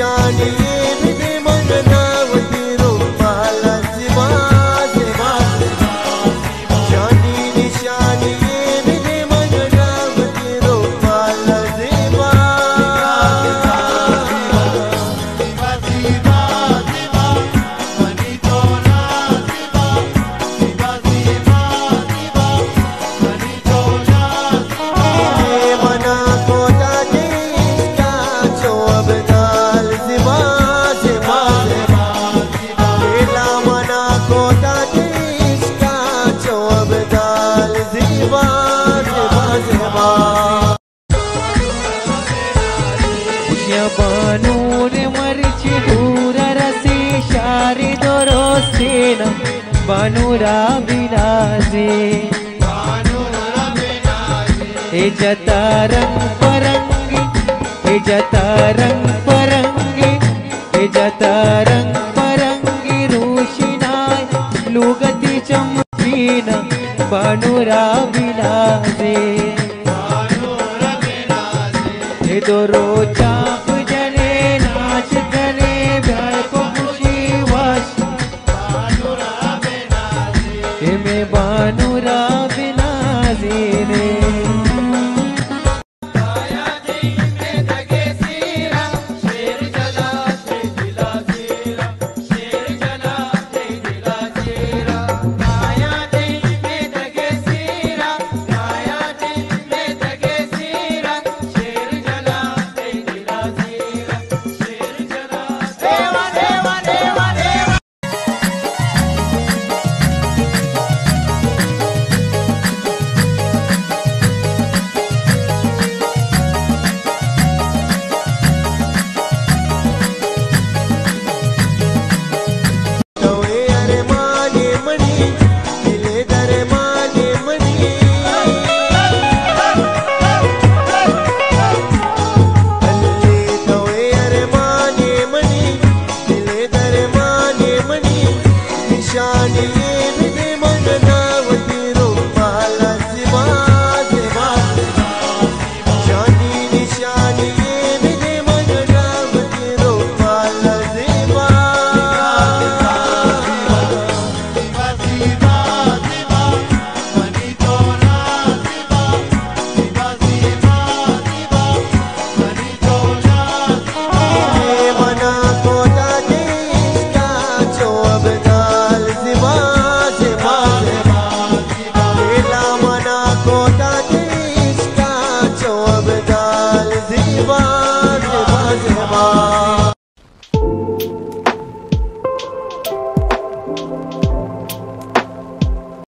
Johnny भानुराविनाशे हे जतारं परङ्गे हे जतारं परङ्गे हे जतारं परङ्गे रोषिणाय लुगति चमकीन भानुराव Sevdim ayrılık